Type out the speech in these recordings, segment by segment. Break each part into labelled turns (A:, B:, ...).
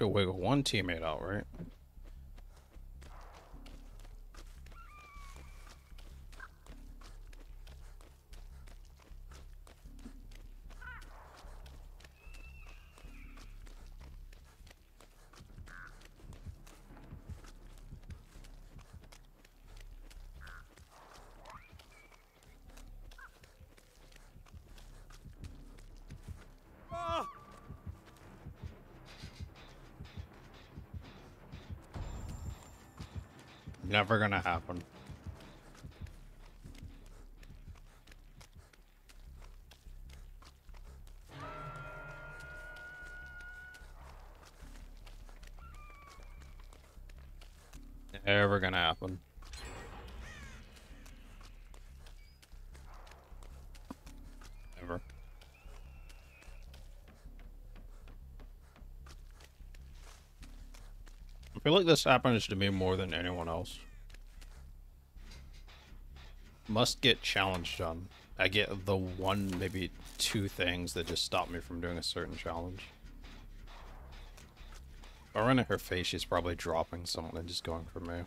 A: to wiggle one teammate out, right? Never gonna happen. Never gonna happen. Never. I feel like this happens to me more than anyone else. Must get challenged on. I get the one, maybe two things that just stop me from doing a certain challenge. If I run at her face, she's probably dropping someone and just going for me.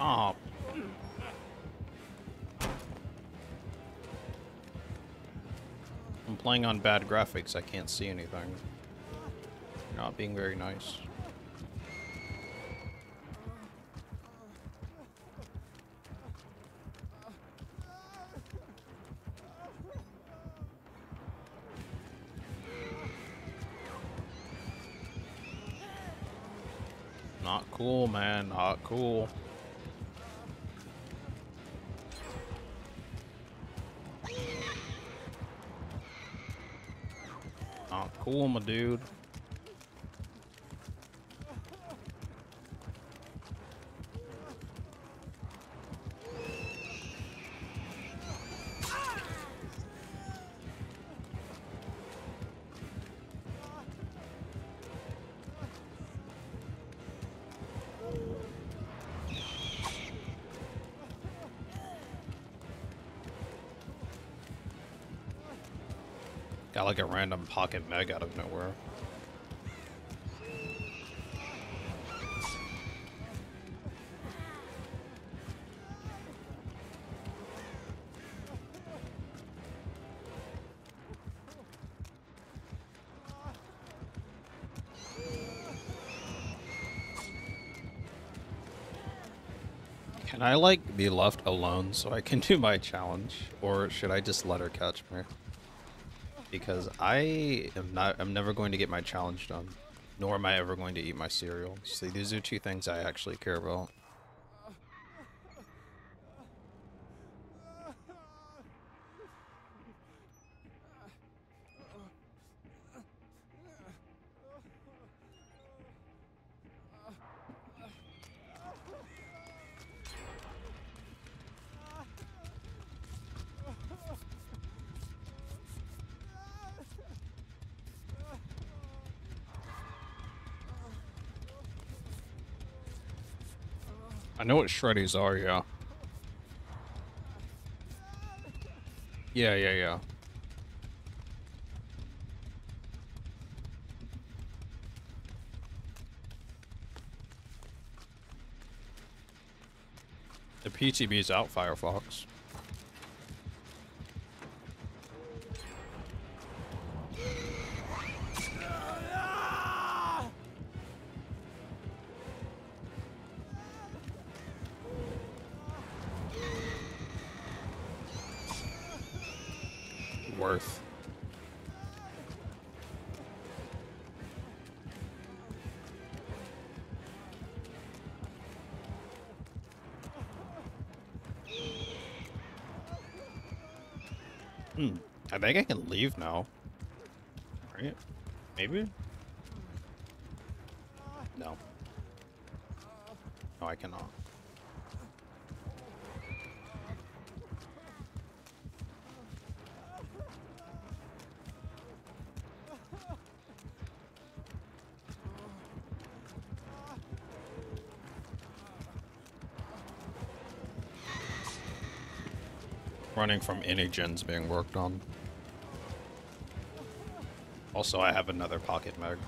A: Stop. I'm playing on bad graphics. I can't see anything. You're not being very nice. Not cool, man. Not cool. Cool, my dude. Got like a random pocket meg out of nowhere. Can I like be left alone so I can do my challenge? Or should I just let her catch me? Because I am not I'm never going to get my challenge done. Nor am I ever going to eat my cereal. See, these are two things I actually care about. I know what shreddies are, yeah. Yeah, yeah, yeah. The PTB is out, Firefox. Worth. Hmm. I think I can leave now. Right? Maybe? No. No, I cannot. Running from any gens being worked on. Also, I have another pocket mag.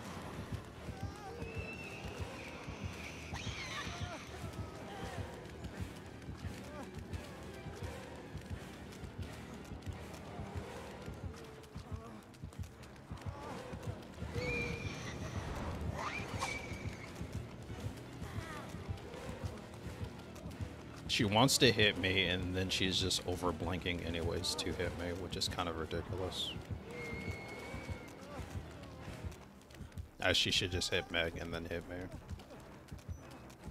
A: She wants to hit me, and then she's just over blinking anyways to hit me, which is kind of ridiculous. As she should just hit Meg and then hit me.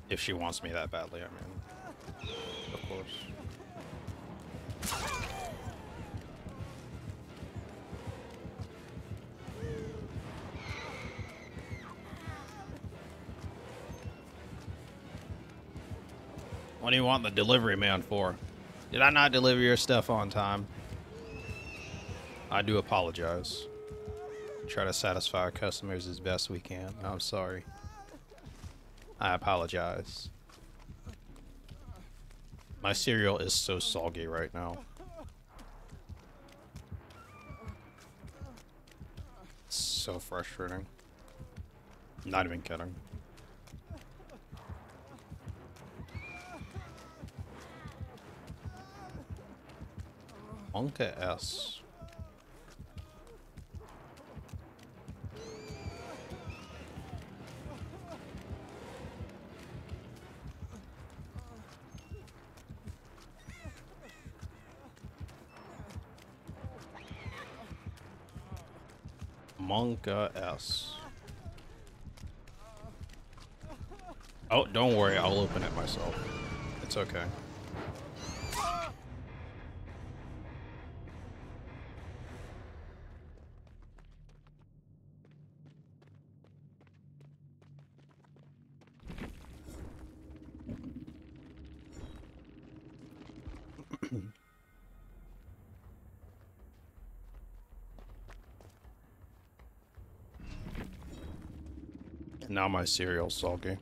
A: If she wants me that badly, I mean. What do you want the delivery man for? Did I not deliver your stuff on time? I do apologize. Try to satisfy our customers as best we can. I'm sorry. I apologize. My cereal is so soggy right now. It's so frustrating. Not even kidding. Monka S. Monka S. Oh, don't worry, I'll open it myself. It's okay. Now my cereal's soggy.